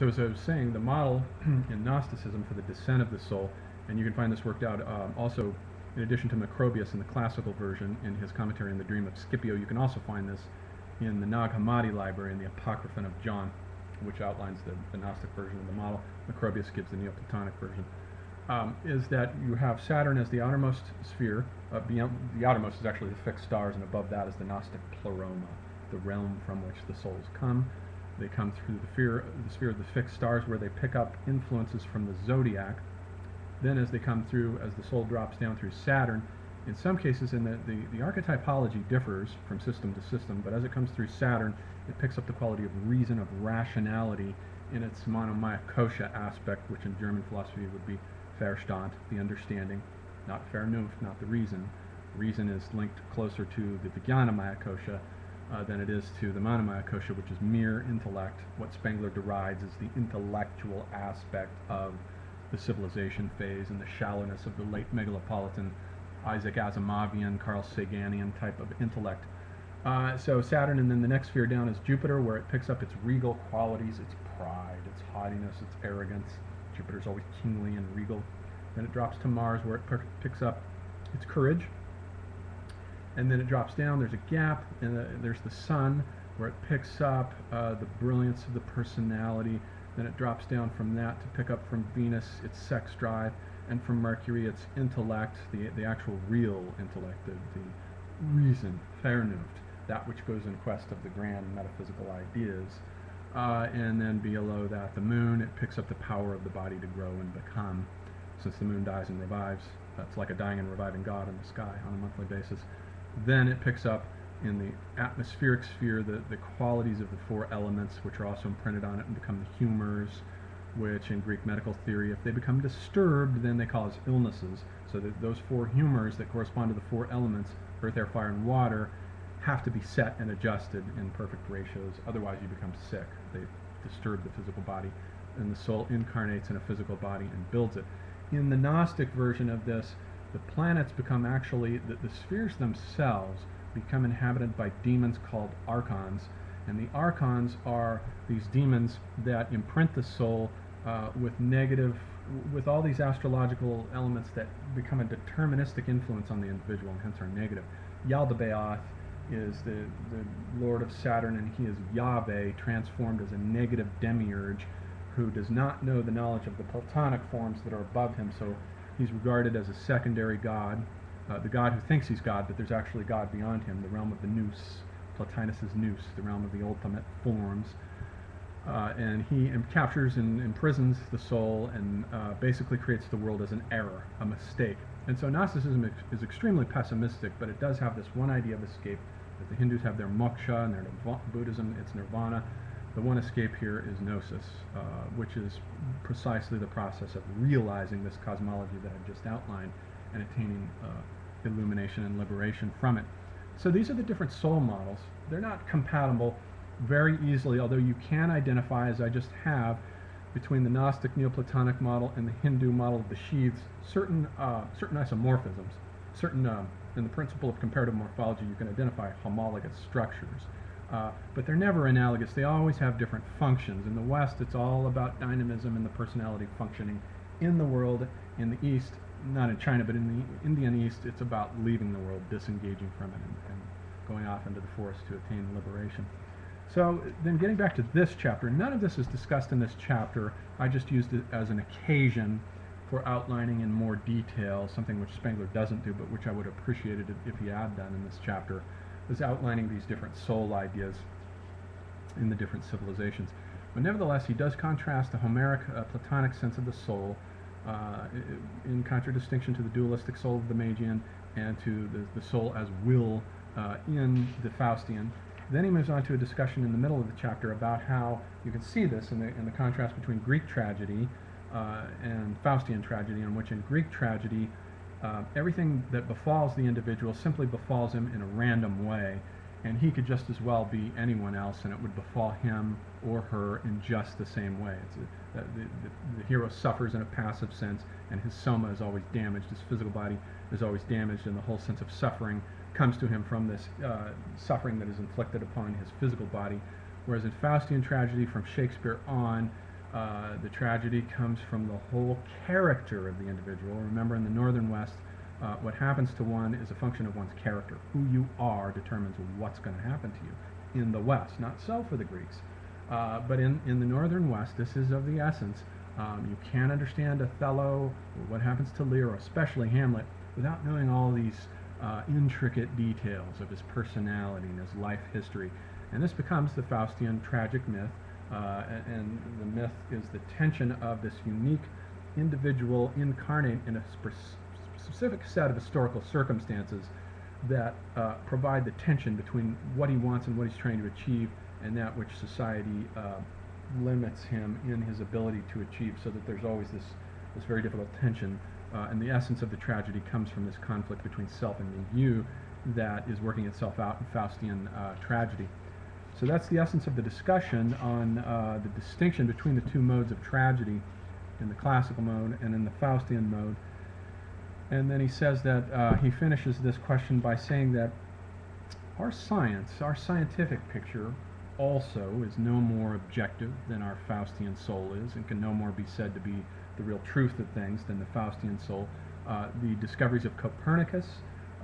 so as I was saying, the model in Gnosticism for the descent of the soul, and you can find this worked out um, also in addition to Macrobius in the classical version in his commentary on the dream of Scipio, you can also find this in the Nag Hammadi library in the Apocryphon of John, which outlines the, the Gnostic version of the model. Macrobius gives the Neoplatonic version. Um, is that you have Saturn as the outermost sphere. Uh, beyond, the outermost is actually the fixed stars, and above that is the Gnostic pleroma, the realm from which the souls come. They come through the sphere, the sphere of the fixed stars where they pick up influences from the zodiac. Then as they come through, as the soul drops down through Saturn, in some cases in the, the, the archetypology differs from system to system, but as it comes through Saturn, it picks up the quality of reason, of rationality in its Manomaya Kosha aspect, which in German philosophy would be Verstand, the understanding, not Vernunft, not the reason. Reason is linked closer to the Vijnana Mayakosha, uh, than it is to the Manomaya Kosha, which is mere intellect. What Spengler derides is the intellectual aspect of the civilization phase and the shallowness of the late megalopolitan Isaac Asimovian, Carl Saganian type of intellect. Uh, so Saturn, and then the next sphere down is Jupiter, where it picks up its regal qualities, its pride, its haughtiness, its arrogance. Jupiter's always kingly and regal. Then it drops to Mars, where it picks up its courage, and then it drops down. There's a gap, and the, there's the sun where it picks up uh, the brilliance of the personality. Then it drops down from that to pick up from Venus its sex drive, and from Mercury its intellect, the, the actual real intellect, the, the reason, Vernunft, that which goes in quest of the grand metaphysical ideas. Uh, and then below that, the moon, it picks up the power of the body to grow and become. Since the moon dies and revives, that's like a dying and reviving God in the sky on a monthly basis. Then it picks up in the atmospheric sphere the, the qualities of the four elements, which are also imprinted on it and become the humors, which in Greek medical theory, if they become disturbed, then they cause illnesses. So that those four humors that correspond to the four elements, earth, air, fire, and water, have to be set and adjusted in perfect ratios. Otherwise, you become sick. They disturb the physical body, and the soul incarnates in a physical body and builds it. In the Gnostic version of this, the planets become actually, the, the spheres themselves become inhabited by demons called archons. And the archons are these demons that imprint the soul uh, with negative, with all these astrological elements that become a deterministic influence on the individual and hence are negative. Yaldabaoth is the, the lord of Saturn and he is Yahweh transformed as a negative demiurge who does not know the knowledge of the Platonic forms that are above him. So He's regarded as a secondary god, uh, the god who thinks he's God, but there's actually God beyond him, the realm of the nous, Plotinus's nous, the realm of the ultimate forms. Uh, and he captures and imprisons the soul and uh, basically creates the world as an error, a mistake. And so Gnosticism is, is extremely pessimistic, but it does have this one idea of escape. That the Hindus have their moksha and their Buddhism, it's nirvana. The one escape here is gnosis, uh, which is precisely the process of realizing this cosmology that I've just outlined and attaining uh, illumination and liberation from it. So these are the different soul models. They're not compatible very easily, although you can identify, as I just have, between the Gnostic Neoplatonic model and the Hindu model of the sheaths, certain, uh, certain isomorphisms. Certain, um, in the principle of comparative morphology, you can identify homologous structures. Uh, but they're never analogous. They always have different functions. In the West, it's all about dynamism and the personality functioning in the world. In the East, not in China, but in the Indian East, it's about leaving the world, disengaging from it, and, and going off into the forest to attain liberation. So then getting back to this chapter, none of this is discussed in this chapter. I just used it as an occasion for outlining in more detail something which Spengler doesn't do, but which I would have appreciated if he had done in this chapter is outlining these different soul ideas in the different civilizations. But nevertheless, he does contrast the Homeric uh, Platonic sense of the soul uh, in contradistinction to the dualistic soul of the Magian and to the, the soul as will uh, in the Faustian. Then he moves on to a discussion in the middle of the chapter about how you can see this in the, in the contrast between Greek tragedy uh, and Faustian tragedy, in which in Greek tragedy uh, everything that befalls the individual simply befalls him in a random way, and he could just as well be anyone else, and it would befall him or her in just the same way. A, the, the, the, hero suffers in a passive sense, and his soma is always damaged, his physical body is always damaged, and the whole sense of suffering comes to him from this uh, suffering that is inflicted upon his physical body. Whereas in Faustian tragedy, from Shakespeare on, Uh, the tragedy comes from the whole character of the individual. Remember, in the Northern West, uh, what happens to one is a function of one's character. Who you are determines what's going to happen to you. In the West, not so for the Greeks. Uh, but in, in the Northern West, this is of the essence. Um, you can't understand Othello or what happens to Lear, especially Hamlet, without knowing all these uh, intricate details of his personality and his life history. And this becomes the Faustian tragic myth, uh, and, the myth is the tension of this unique individual incarnate in a specific set of historical circumstances that uh, provide the tension between what he wants and what he's trying to achieve and that which society uh, limits him in his ability to achieve so that there's always this, this very difficult tension uh, and the essence of the tragedy comes from this conflict between self and the you that is working itself out in Faustian uh, tragedy. So that's the essence of the discussion on uh, the distinction between the two modes of tragedy in the classical mode and in the Faustian mode. And then he says that uh, he finishes this question by saying that our science, our scientific picture, also is no more objective than our Faustian soul is and can no more be said to be the real truth of things than the Faustian soul. Uh, the discoveries of Copernicus,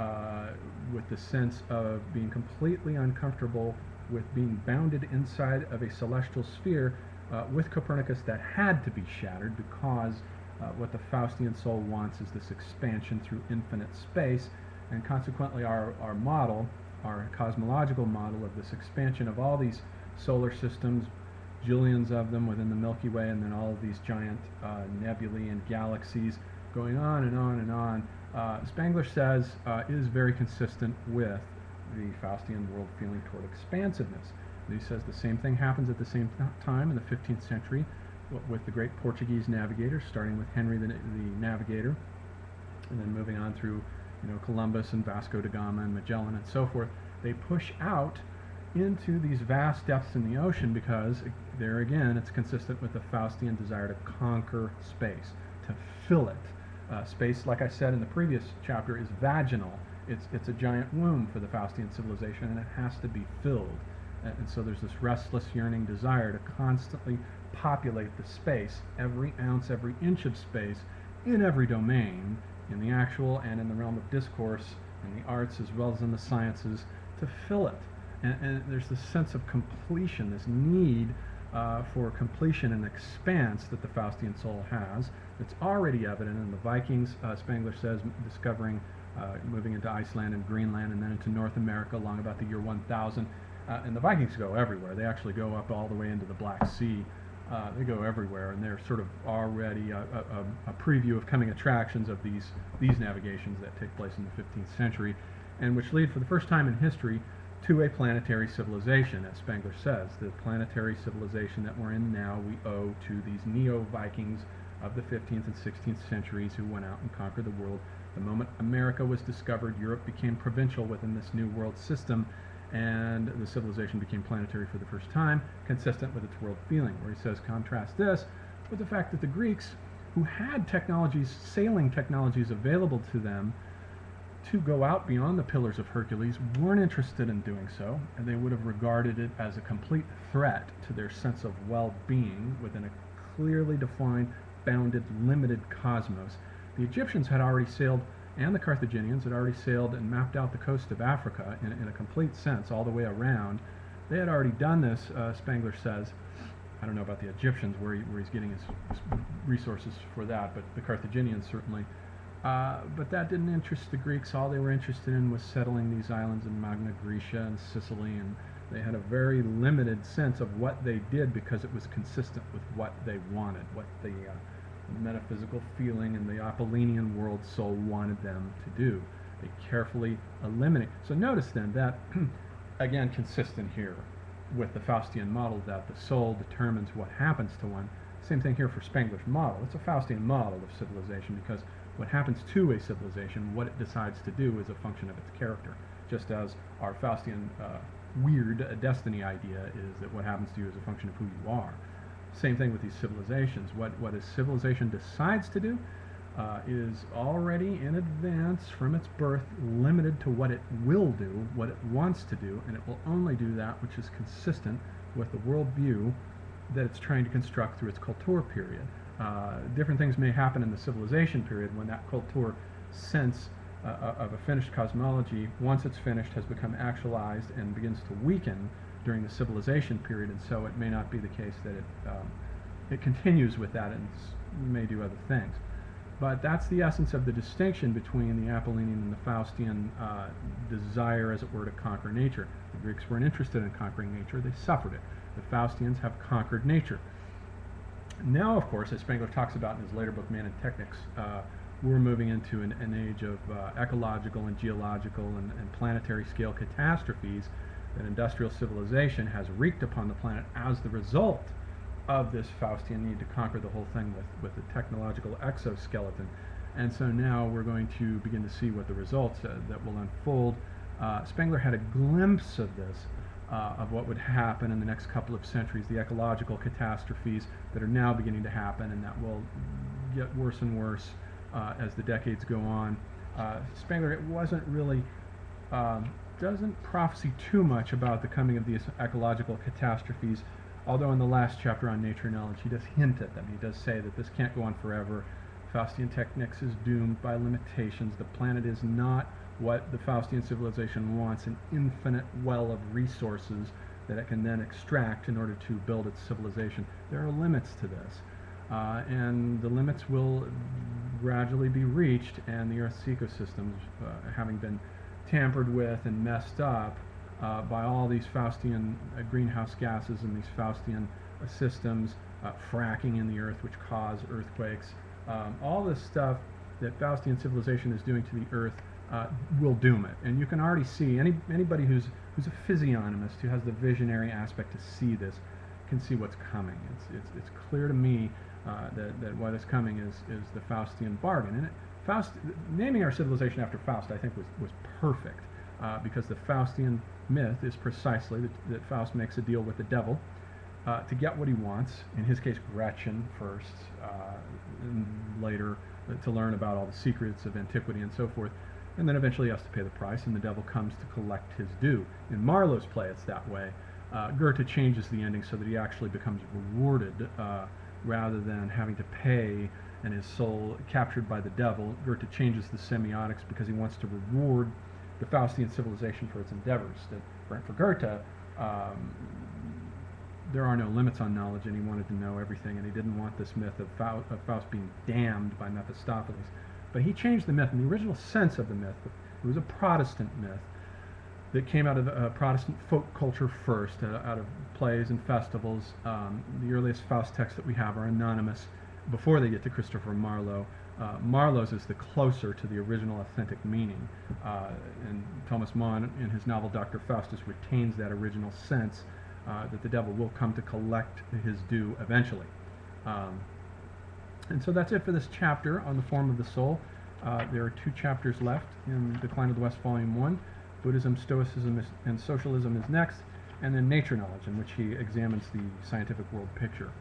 uh, with the sense of being completely uncomfortable with being bounded inside of a celestial sphere uh, with Copernicus that had to be shattered because uh, what the Faustian soul wants is this expansion through infinite space, and consequently, our, our model, our cosmological model of this expansion of all these solar systems, jillions of them within the Milky Way, and then all of these giant uh, nebulae and galaxies going on and on and on, uh, Spengler says uh, is very consistent with the Faustian world feeling toward expansiveness. And he says the same thing happens at the same time in the 15th century with the great Portuguese navigators, starting with Henry the, the Navigator, and then moving on through you know, Columbus and Vasco da Gama and Magellan and so forth. They push out into these vast depths in the ocean because there again it's consistent with the Faustian desire to conquer space, to fill it. Uh, space, like I said in the previous chapter, is vaginal. It's, it's a giant womb for the Faustian civilization and it has to be filled. And, so there's this restless, yearning desire to constantly populate the space, every ounce, every inch of space, in every domain, in the actual and in the realm of discourse, in the arts as well as in the sciences, to fill it. And, and there's this sense of completion, this need uh, for completion and expanse that the Faustian soul has. It's already evident in the Vikings, uh, says, discovering, moving into Iceland and Greenland and then into North America along about the year 1000. Uh, and the Vikings go everywhere. They actually go up all the way into the Black Sea uh, they go everywhere, and they're sort of already a, a, a, preview of coming attractions of these these navigations that take place in the 15th century, and which lead for the first time in history to a planetary civilization, as Spengler says. The planetary civilization that we're in now we owe to these neo-Vikings of the 15th and 16th centuries who went out and conquered the world. The moment America was discovered, Europe became provincial within this new world system, and the civilization became planetary for the first time, consistent with its world feeling, where he says, contrast this with the fact that the Greeks, who had technologies, sailing technologies available to them to go out beyond the Pillars of Hercules, weren't interested in doing so, and they would have regarded it as a complete threat to their sense of well-being within a clearly defined, bounded, limited cosmos. The Egyptians had already sailed and the Carthaginians had already sailed and mapped out the coast of Africa in, in a complete sense, all the way around. They had already done this, uh, Spengler says. I don't know about the Egyptians, where, he, where he's getting his, his, resources for that, but the Carthaginians certainly. Uh, but that didn't interest the Greeks. All they were interested in was settling these islands in Magna Graecia and Sicily, and they had a very limited sense of what they did because it was consistent with what they wanted, what the uh, metaphysical feeling and the Apollinian world soul wanted them to do. They carefully eliminate. So notice then that, again, consistent here with the Faustian model that the soul determines what happens to one. Same thing here for Spengler's model. It's a Faustian model of civilization because what happens to a civilization, what it decides to do, is a function of its character. Just as our Faustian uh, weird destiny idea is that what happens to you is a function of who you are. Same thing with these civilizations. What, what a civilization decides to do uh, is already in advance from its birth limited to what it will do, what it wants to do, and it will only do that which is consistent with the worldview that it's trying to construct through its culture period. Uh, different things may happen in the civilization period when that culture sense uh, uh, of a finished cosmology, once it's finished, has become actualized and begins to weaken during the civilization period, and so it may not be the case that it, um, it continues with that and may do other things. But that's the essence of the distinction between the Apollonian and the Faustian uh, desire, as it were, to conquer nature. The Greeks weren't interested in conquering nature, they suffered it. The Faustians have conquered nature. Now, of course, as Spengler talks about in his later book, Man and Technics, uh, we're moving into an, an age of uh, ecological and geological and, and planetary scale catastrophes that industrial civilization has wreaked upon the planet as the result of this Faustian need to conquer the whole thing with, with the technological exoskeleton. And so now we're going to begin to see what the results uh, that will unfold. Uh, Spengler had a glimpse of this, uh, of what would happen in the next couple of centuries, the ecological catastrophes that are now beginning to happen and that will get worse and worse uh, as the decades go on. Uh, Spengler, it wasn't really, um, doesn't prophesy too much about the coming of these ecological catastrophes, although in the last chapter on nature and knowledge he does hint at them. He does say that this can't go on forever. Faustian technics is doomed by limitations. The planet is not what the Faustian civilization wants, an infinite well of resources that it can then extract in order to build its civilization. There are limits to this. Uh, and the limits will gradually be reached, and the Earth's ecosystems, uh, having been tampered with and messed up uh, by all these Faustian uh, greenhouse gases and these Faustian uh, systems, uh, fracking in the Earth, which cause earthquakes, um, all this stuff that Faustian civilization is doing to the Earth uh, will doom it. And you can already see any anybody who's who's a physiognomist who has the visionary aspect to see this can see what's coming. It's it's, it's clear to me uh, that, that what is coming is, is the Faustian bargain. And it, Faust, naming our civilization after Faust, I think, was, was perfect uh, because the Faustian myth is precisely that, that Faust makes a deal with the devil uh, to get what he wants. In his case, Gretchen first, uh, and later uh, to learn about all the secrets of antiquity and so forth. And then eventually he has to pay the price, and the devil comes to collect his due. In Marlowe's play, it's that way. Uh, Goethe changes the ending so that he actually becomes rewarded uh, rather than having to pay and his soul captured by the devil. Goethe changes the semiotics because he wants to reward the Faustian civilization for its endeavors. That for, Goethe, um, there are no limits on knowledge, and he wanted to know everything, and he didn't want this myth of, Faust, of Faust being damned by Mephistopheles. But he changed the myth, and the original sense of the myth, it was a Protestant myth that came out of uh, Protestant folk culture first, uh, out of plays and festivals. Um, the earliest Faust texts that we have are anonymous before they get to Christopher Marlowe. Uh, Marlowe's is the closer to the original authentic meaning. Uh, and Thomas Mann, in his novel Dr. Faustus, retains that original sense uh, that the devil will come to collect his due eventually. Um, and so that's it for this chapter on the form of the soul. Uh, there are two chapters left in Decline of the West, Volume 1. Buddhism, Stoicism, is, and Socialism is next, and then Nature Knowledge, in which he examines the scientific world picture.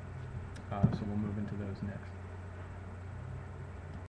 Uh, so we'll move into those next.